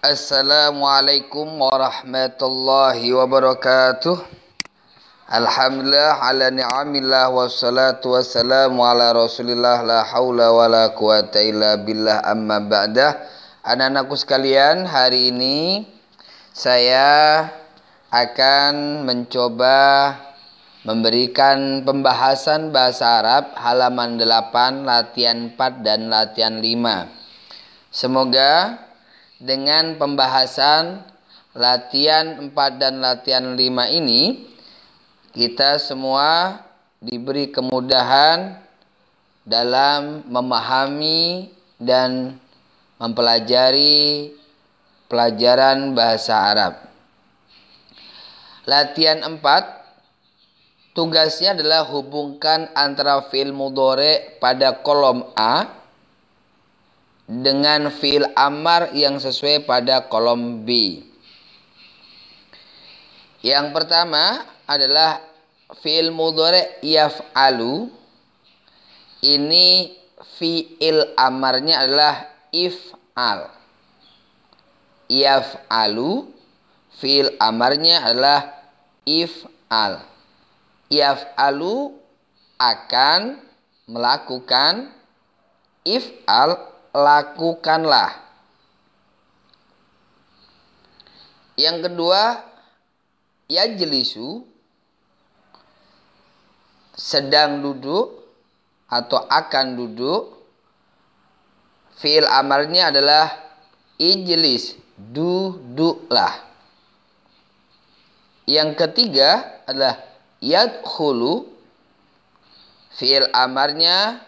Assalamualaikum warahmatullahi wabarakatuh. Alhamdulillah ala ni'amillah wassalatu wassalamu ala rasulillah la hawla wa la quwata illa billah amma ba'dah. Anak-anakku sekalian hari ini saya akan mencoba memberikan pembahasan bahasa Arab halaman 8 latihan 4 dan latihan 5 Semoga dengan pembahasan latihan 4 dan latihan 5 ini kita semua diberi kemudahan dalam memahami dan mempelajari pelajaran bahasa Arab. Latihan 4 tugasnya adalah hubungkan antara fi'il mudhari pada kolom A dengan fiil amar yang sesuai pada kolom B. Yang pertama adalah fiil mudhari yaf'alu. Ini fiil amarnya adalah if'al. Yaf'alu fiil amarnya adalah if'al. Yaf'alu akan melakukan if'al lakukanlah. Yang kedua, yajlisu sedang duduk atau akan duduk. Fi'il amarnya adalah ijlis, duduklah. Yang ketiga adalah yadkhulu. Fi'il amarnya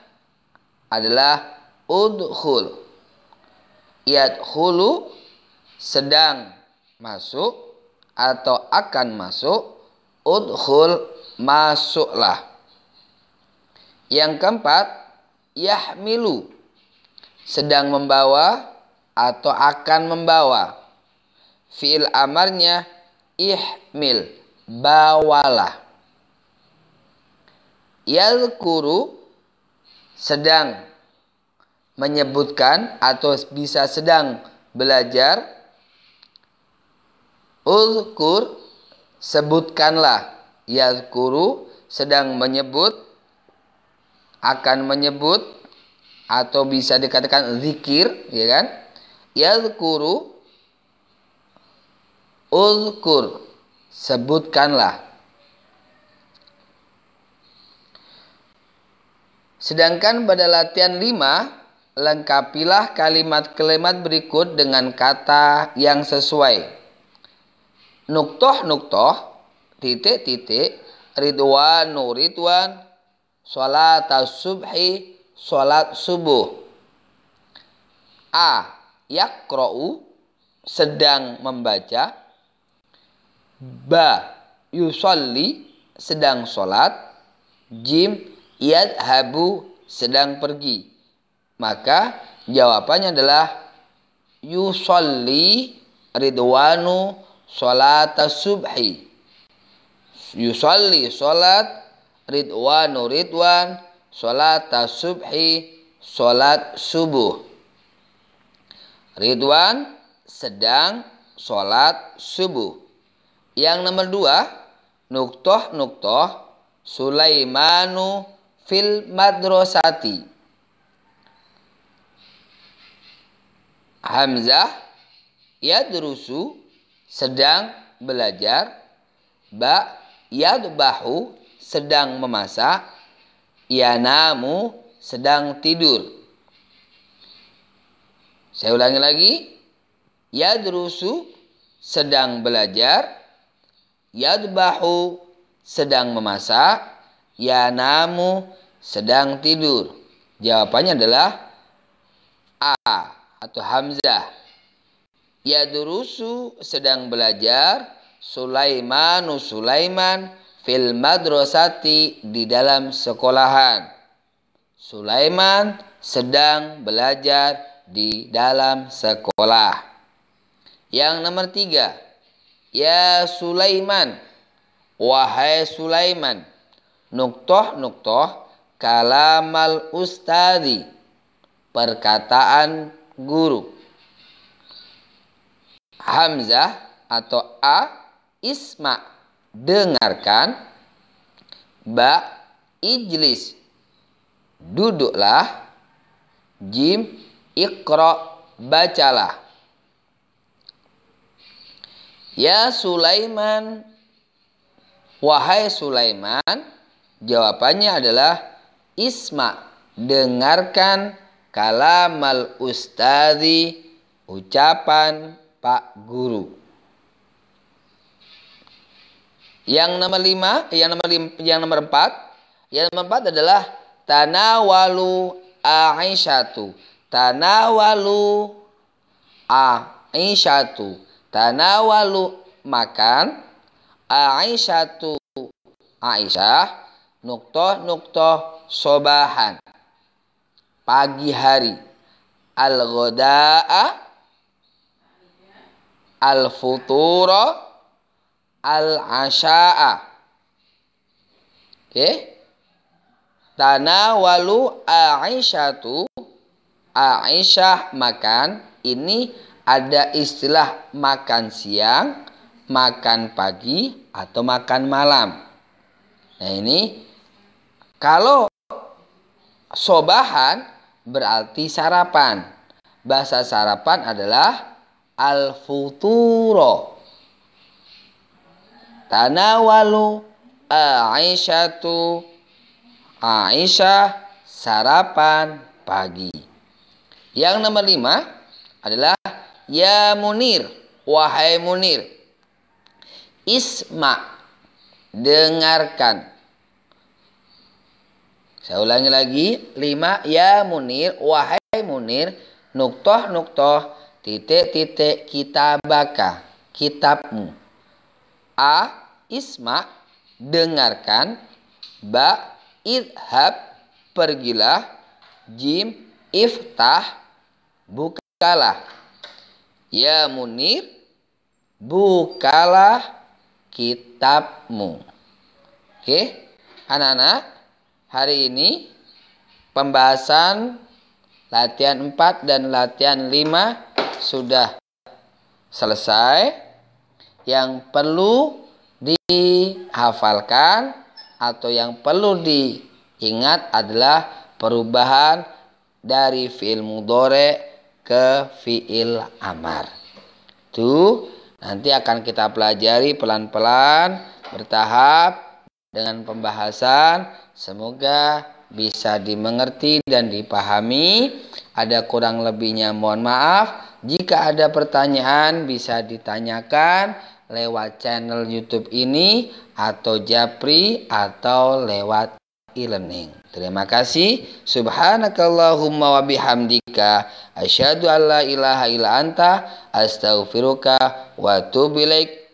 adalah udkhul. Yadkhulu sedang masuk atau akan masuk. Udkhul masuklah. Yang keempat yahmilu sedang membawa atau akan membawa. Fiil amarnya ihmil bawalah. Yadhkuru sedang menyebutkan atau bisa sedang belajar Uzkur sebutkanlah. Yazkuru sedang menyebut akan menyebut atau bisa dikatakan zikir ya kan? Yazkuru Uzkur sebutkanlah. Sedangkan pada latihan 5 lengkapilah kalimat-kalimat berikut dengan kata yang sesuai. Nuktoh nuktoh, titik titik, ridwan ridwan, sholat subhi, sholat subuh. A. Yakro'u, sedang membaca. Ba. Yusolli, sedang sholat. Jim. Yadhabu, sedang pergi. Maka jawabannya adalah yusolli ridwanu sholat subhi. Yusolli sholat ridwanu ridwan sholat subhi sholat subuh. Ridwan sedang sholat subuh. Yang nomor dua, nuktoh nuktoh Sulaimanu fil madrasati. Hamzah yadrusu sedang belajar. Ba yadbahu sedang memasak. Yanamu sedang tidur. Saya ulangi lagi. Yadrusu sedang belajar. Yadbahu sedang memasak. Yanamu sedang tidur. Jawabannya adalah A atau Hamzah. Yadrusu sedang belajar Sulaimanu Sulaiman fil madrasati di dalam sekolahan. Sulaiman sedang belajar di dalam sekolah. Yang nomor tiga, Ya Sulaiman, wahai Sulaiman, nuktoh nuktoh kalamal ustadi, perkataan guru. Hamzah atau A isma. Dengarkan. Ba ijlis. Duduklah. Jim ikra bacalah. Ya Sulaiman. Wahai Sulaiman jawabannya adalah isma. Dengarkan kalamal ustadi ucapan Pak Guru yang nomor lima, yang nomor lima, yang nomor empat, yang nomor empat adalah tanawalu aisyatu. Tanawalu aisyatu. Tanawalu makan aisyatu Aisyah nuktoh nuktoh sobahan pagi hari al ghadaa al futuro al-asya'a. Oke. Okay. Tanawalu Aisyatu Aisyah makan ini ada istilah makan siang, makan pagi atau makan malam. Nah, ini kalau sobahan berarti sarapan. Bahasa sarapan adalah al-futuro tanawalu Aisyatu Aisyah sarapan pagi. Yang nomor lima adalah Ya Munir, wahai Munir. Isma, dengarkan. Saya ulangi lagi. Lima, Ya Munir, wahai Munir. Nuktoh, nuktoh, titik-titik kitabaka, kitabmu. A, isma dengarkan ba idhab pergilah jim iftah bukalah ya munir bukalah kitabmu oke anak-anak hari ini pembahasan latihan 4 dan latihan 5 sudah selesai yang perlu dihafalkan atau yang perlu diingat adalah perubahan dari fiil mudore ke fiil amar. Itu nanti akan kita pelajari pelan-pelan bertahap dengan pembahasan semoga bisa dimengerti dan dipahami. Ada kurang lebihnya mohon maaf. Jika ada pertanyaan bisa ditanyakan lewat channel YouTube ini atau Japri atau lewat e-learning. Terima kasih. Subhanakallahumma wa bihamdika asyhadu an la ilaha illa anta astaghfiruka wa atubu ilaik.